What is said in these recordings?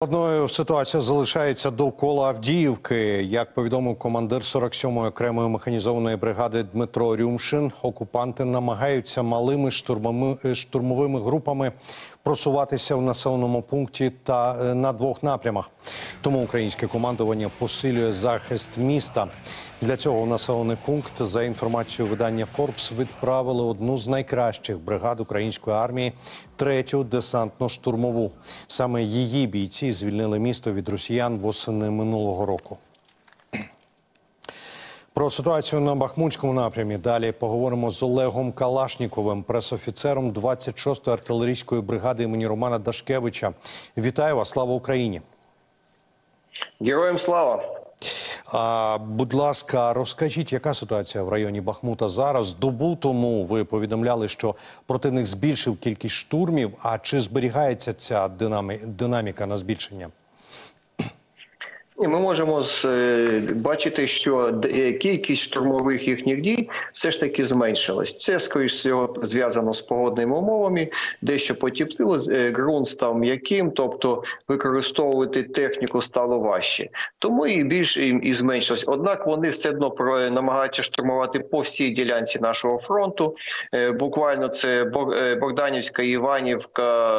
Одною ситуація залишається довкола Авдіївки. Як повідомив командир 47-ї окремої механізованої бригади Дмитро Рюмшин, окупанти намагаються малими штурмами, штурмовими групами просуватися в населеному пункті та е, на двох напрямах. Тому українське командування посилює захист міста. Для цього населений пункт за інформацією видання Форбс відправили одну з найкращих бригад української армії, третю десантно-штурмову. Саме її бійці звільнили місто від росіян восени минулого року. Про ситуацію на Бахмутському напрямі далі поговоримо з Олегом Калашніковим, пресофіцером 26-ї артилерійської бригади імені Романа Дашкевича. Вітаю вас! Слава Україні! Героям слава! А, Будь ласка, розкажіть, яка ситуація в районі Бахмута зараз? Добу тому ви повідомляли, що противник збільшив кількість штурмів. А чи зберігається ця динамі... динаміка на збільшення? І ми можемо бачити, що кількість штурмових їхніх дій все ж таки зменшилась. Це скоріш всього зв'язано з погодними умовами, дещо потеплило, ґрунт став м'яким, тобто використовувати техніку стало важче. Тому і більш і зменшилось. Однак вони все одно намагаються штурмувати по всій ділянці нашого фронту. Буквально це Богданівська, Іванівка.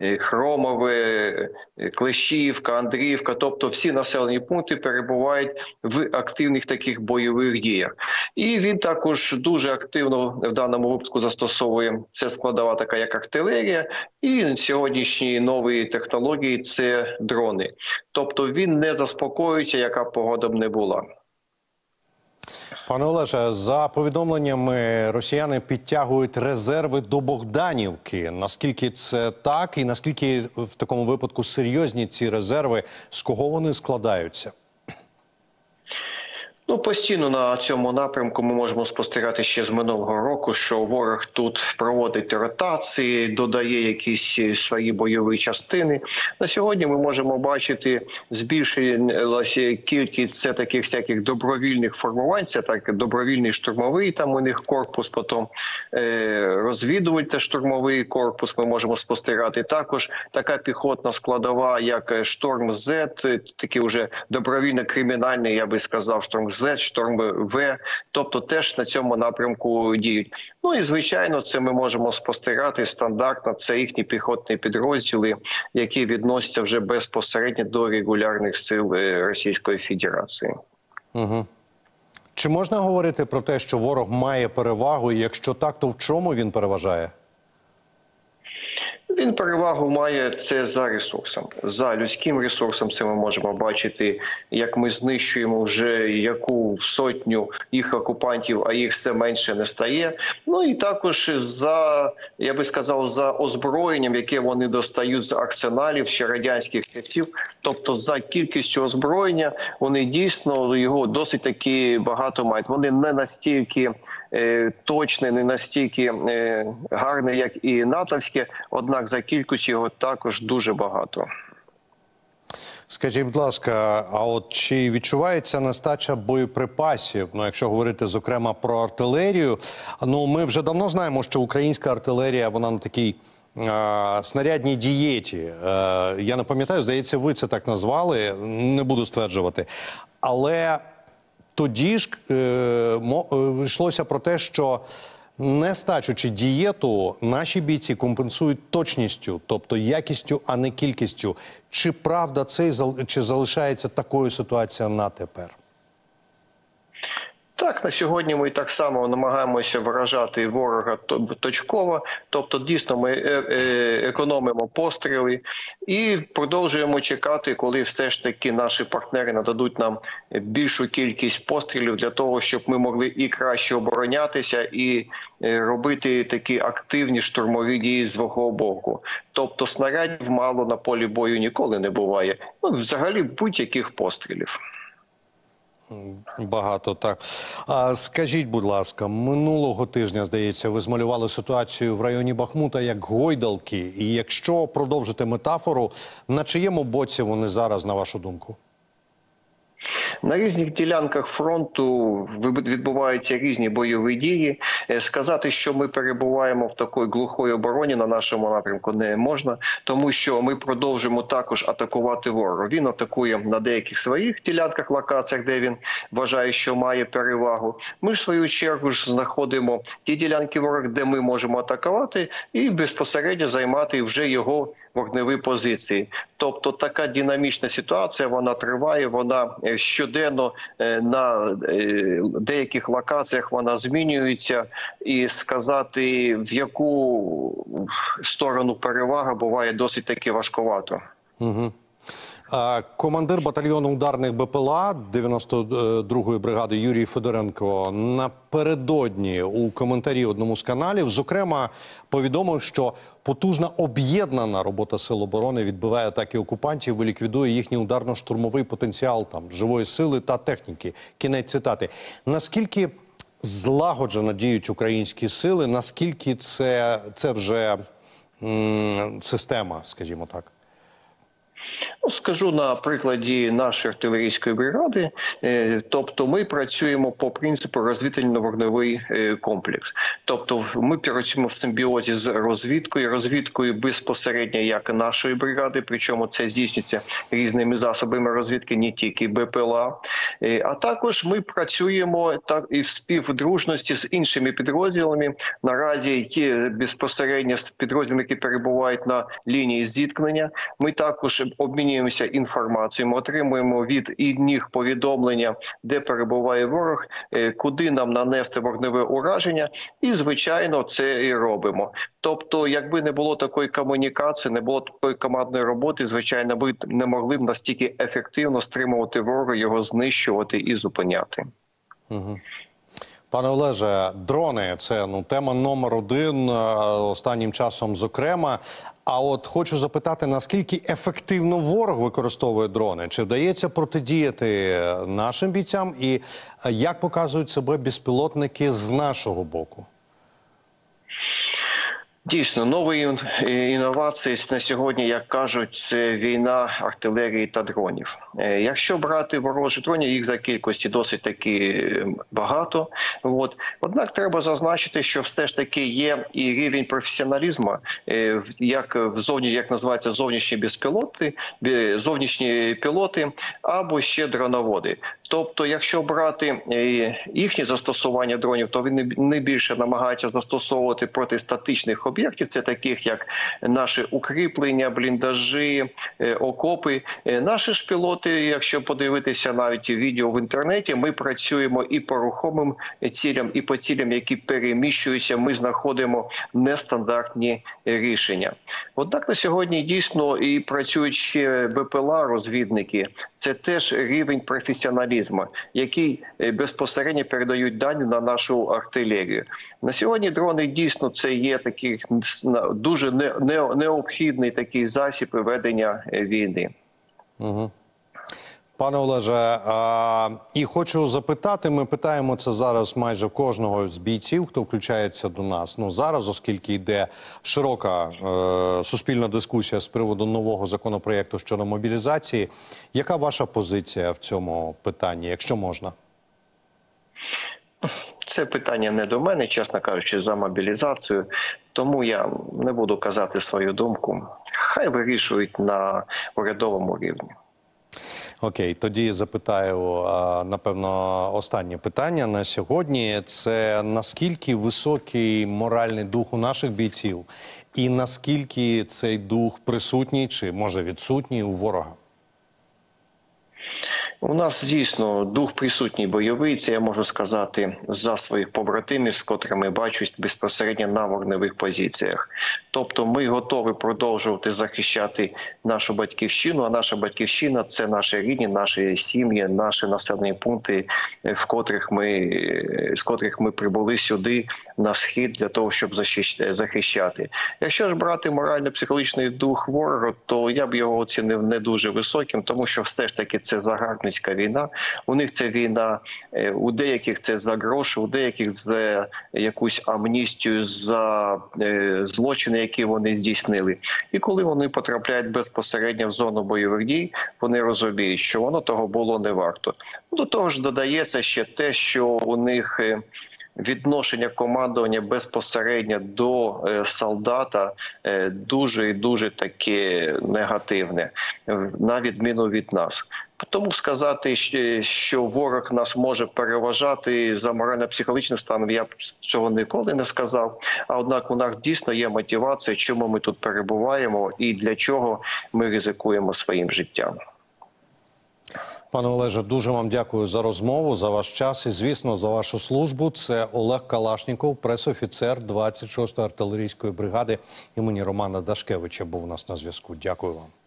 Е, Хромове, е, Клещівка, Андріївка, тобто всі населені пункти перебувають в активних таких бойових діях, і він також дуже активно в даному випадку застосовує це складова, така як артилерія, і сьогоднішні нові технології це дрони. Тобто він не заспокоюється, яка погода б не була. Пане Олеже, за повідомленнями росіяни підтягують резерви до Богданівки. Наскільки це так, і наскільки в такому випадку серйозні ці резерви, з кого вони складаються? Ну, постійно на цьому напрямку ми можемо спостерігати ще з минулого року, що ворог тут проводить ротації, додає якісь свої бойові частини. На сьогодні ми можемо бачити збільшилася кількість це таких всяких добровільних формувань. Це так добровільний штурмовий. Там у них корпус, потім е, розвідувальний та штурмовий корпус. Ми можемо спостерігати. Також така піхотна складова, як шторм З, такі вже добровільно кримінальний, я би сказав, шторм Z, шторм В, тобто теж на цьому напрямку діють. Ну і звичайно, це ми можемо спостерігати стандартно. Це їхні піхотні підрозділи, які відносяться вже безпосередньо до регулярних сил е, Російської Федерації. Угу. Чи можна говорити про те, що ворог має перевагу? і Якщо так, то в чому він переважає? Він перевагу має це за ресурсом, за людським ресурсом. Це ми можемо бачити, як ми знищуємо вже яку сотню їх окупантів, а їх все менше не стає. Ну і також за я би сказав, за озброєнням, яке вони достають з арсеналів ще радянських часів. Тобто, за кількістю озброєння вони дійсно його досить таки багато мають. Вони не настільки е, точне, не настільки е, гарне, як і натовське, однак за кількістю його також дуже багато. Скажіть, будь ласка, а от чи відчувається нестача боєприпасів? Ну, якщо говорити зокрема про артилерію, ну ми вже давно знаємо, що українська артилерія вона на такій а, снарядній дієті. А, я не пам'ятаю, здається, ви це так назвали. Не буду стверджувати, але тоді ж е, йшлося про те, що не стачучи дієту, наші бійці компенсують точністю, тобто якістю, а не кількістю. Чи правда це чи залишається такою ситуацією на тепер? Так, на сьогодні ми так само намагаємося вражати ворога точково, тобто дійсно ми е, е, економимо постріли і продовжуємо чекати, коли все ж таки наші партнери нададуть нам більшу кількість пострілів для того, щоб ми могли і краще оборонятися, і е, робити такі активні штурмові дії з свого боку. Тобто снарядів мало на полі бою ніколи не буває. Ну взагалі будь-яких пострілів. Багато так. А скажіть, будь ласка, минулого тижня здається, ви змалювали ситуацію в районі Бахмута як гойдалки. І якщо продовжити метафору, на чиєму боці вони зараз, на вашу думку? На різних ділянках фронту відбуваються різні бойові дії. Е, сказати, що ми перебуваємо в такій глухої обороні на нашому напрямку, не можна, тому що ми продовжуємо також атакувати ворога. Він атакує на деяких своїх ділянках, локаціях, де він вважає, що має перевагу. Ми ж в свою чергу ж знаходимо ті ділянки ворога, де ми можемо атакувати, і безпосередньо займати вже його вогневі позиції. Тобто така динамічна ситуація вона триває. Вона е, щоденно е, на е, деяких локаціях вона змінюється, і сказати в яку сторону перевага буває досить таки важкувато. Угу. Командир батальйону ударних БПЛА 92-ї бригади Юрій Федоренко напередодні у коментарі одному з каналів, зокрема, повідомив, що потужна об'єднана робота сил оборони відбиває атаки окупантів, і ліквідує їхній ударно-штурмовий потенціал там живої сили та техніки. Кінець цитати. Наскільки злагоджено діють українські сили? Наскільки це, це вже система, скажімо так? Скажу на прикладі нашої артилерійської бригади. Е, тобто, ми працюємо по принципу розвідувально-вогневий е, комплекс. Тобто, ми працюємо в симбіозі з розвідкою, розвідкою безпосередньо як нашої бригади, причому це здійснюється різними засобами розвідки, не тільки БПЛА. Е, а також ми працюємо так і в співдружності з іншими підрозділами. Наразі які безпосередньо з підрозділами, які перебувають на лінії зіткнення. Ми також обмінюємося інформацією, ми отримуємо від них повідомлення, де перебуває ворог, е, куди нам нанести вогневе ураження, і звичайно це і робимо. Тобто, якби не було такої комунікації, не було такої командної роботи, звичайно, ми не могли б настільки ефективно стримувати ворога, його знищувати і зупиняти. Угу. Пане Олеже, дрони це ну тема номер один е, останнім часом, зокрема. А от хочу запитати, наскільки ефективно ворог використовує дрони? Чи вдається протидіяти нашим бійцям, і як показують себе безпілотники з нашого боку? Дійсно, нові інновації на сьогодні, як кажуть, це війна артилерії та дронів. Е, якщо брати ворожі дрони, їх за кількості досить таки багато. От однак треба зазначити, що все ж таки є і рівень професіоналізму, е, як в зовні, як називається зовнішні безпілоти, зовнішні пілоти або ще дроноводи. Тобто, якщо брати е, їхнє застосування дронів, то вони не більше намагаються застосовувати проти статичних об'єктів. Це таких як наші укріплення, бліндажі, е, окопи. Е, наші ж пілоти, якщо подивитися навіть відео в інтернеті, ми працюємо і по рухомим цілям, і по цілям, які переміщуються. Ми знаходимо нестандартні рішення. Однак на сьогодні дійсно і працюють ще БПЛА, розвідники. Це теж рівень професіоналізму, який е, безпосередньо передають дані на нашу артилерію. На сьогодні дрони дійсно це є такий дуже необхідний такий засіб ведення е, війни. Угу. Пане Олеже, а, і хочу запитати. Ми питаємо це зараз майже кожного з бійців, хто включається до нас. Ну зараз, оскільки йде широка е, суспільна дискусія з приводу нового законопроєкту щодо мобілізації. Яка ваша позиція в цьому питанні, якщо можна? Це питання не до мене, чесно кажучи, за мобілізацію. Тому я не буду казати свою думку. Хай вирішують на урядовому рівні. Окей, тоді запитаю напевно останнє питання на сьогодні: це наскільки високий моральний дух у наших бійців, і наскільки цей дух присутній чи може відсутній у ворога? У нас дійсно дух присутній бойовий. Це я можу сказати за своїх побратимів, з котрими бачусь безпосередньо на вогневих позиціях. Тобто, ми готові продовжувати захищати нашу батьківщину. А наша батьківщина це наші рідні, наші сім'ї, наші населені пункти, в котрих ми з котрих ми прибули сюди на схід для того, щоб захищати. Якщо ж брати морально-психологічний дух ворога, то я б його оцінив не дуже високим, тому що все ж таки це загарбник загарбницька війна. У них це війна, е, у деяких це за гроші, у деяких за якусь амністію за е, злочини, які вони здійснили. І коли вони потрапляють безпосередньо в зону бойових дій, вони розуміють, що воно того було не варто. До того ж, додається ще те, що у них. Відношення командування безпосередньо до е, солдата е, дуже і дуже таке негативне, на відміну від нас. Тому сказати, що ворог нас може переважати за морально-психологічним станом, я б цього ніколи не сказав. А однак у нас дійсно є мотивація, чому ми тут перебуваємо і для чого ми ризикуємо своїм життям. Пане Олеже, дуже вам дякую за розмову, за ваш час і, звісно, за вашу службу. Це Олег Калашніков, пресофіцер 26-ї артилерійської бригади імені Романа Дашкевича. Був у нас на зв'язку. Дякую вам.